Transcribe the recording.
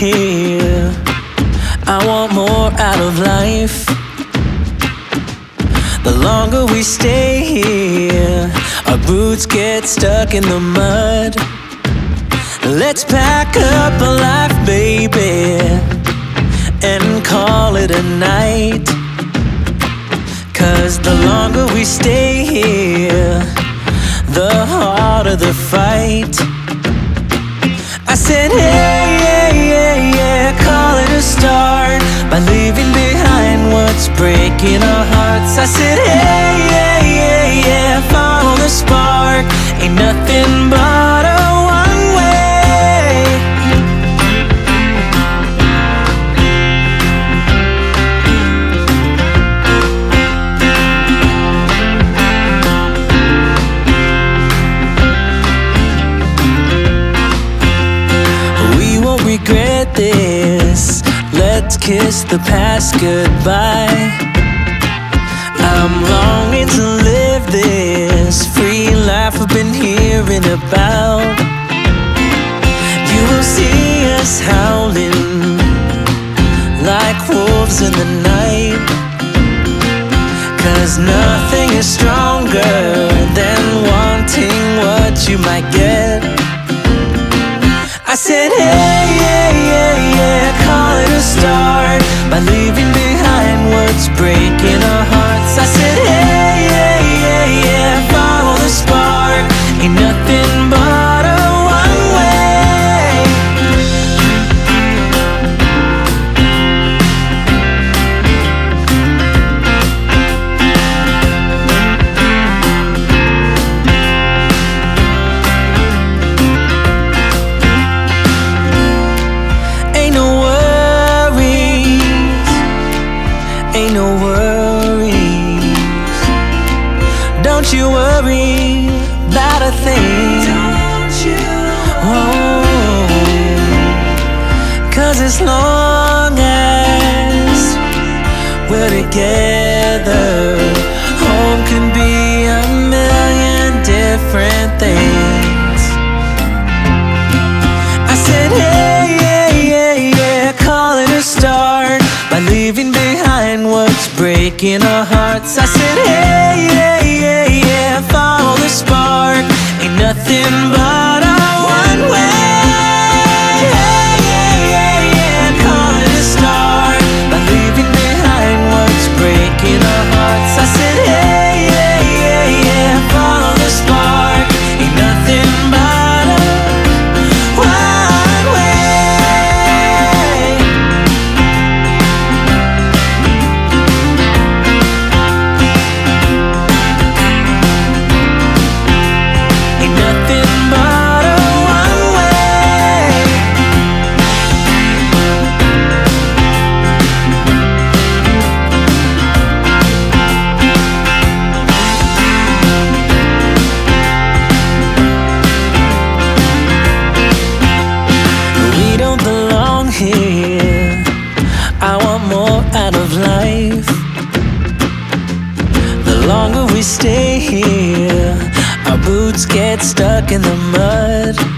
here. I want more out of life. The longer we stay here, our roots get stuck in the mud. Let's pack up a life, baby, and call it a night. Cause the longer we stay here, the harder the fight. I said, hey, breaking our hearts. I said, hey, yeah, yeah, yeah, follow the spark. Ain't nothing but a one way. We won't regret this. Let's kiss the past goodbye. I'm to live this free life I've been hearing about. You will see us howling like wolves in the night. Cause nothing is stronger than wanting what you might get. I said, hey, worry about a thing. Don't you? Oh, Cause as long as we're together, home can be a million different things. I said, hey, yeah, yeah, yeah, call it a start by leaving behind what's breaking our hearts. I said, hey, yeah, nothing but here. I want more out of life. The longer we stay here Our boots get stuck in the mud.